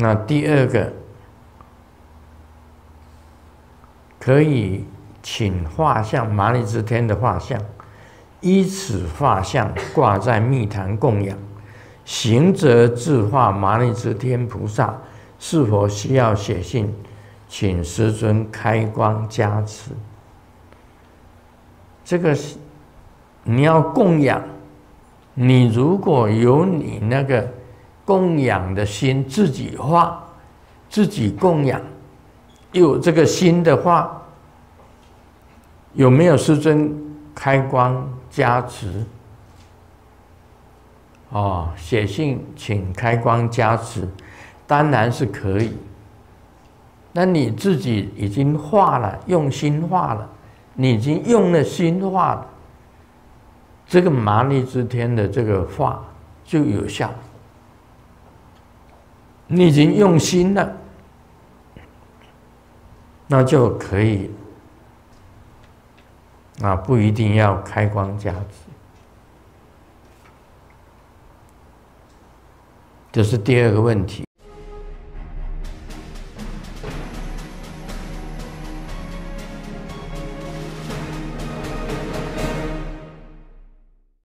那第二个，可以请画像麻利之天的画像，依此画像挂在密坛供养。行者自画麻利之天菩萨，是否需要写信请师尊开光加持？这个是你要供养，你如果有你那个供养的心，自己画，自己供养，有这个心的话，有没有师尊开光加持？哦，写信请开光加持，当然是可以。那你自己已经画了，用心画了，你已经用了心画了，这个麻利之天的这个画就有效。你已经用心了，那就可以。啊，不一定要开光加持。这是第二个问题。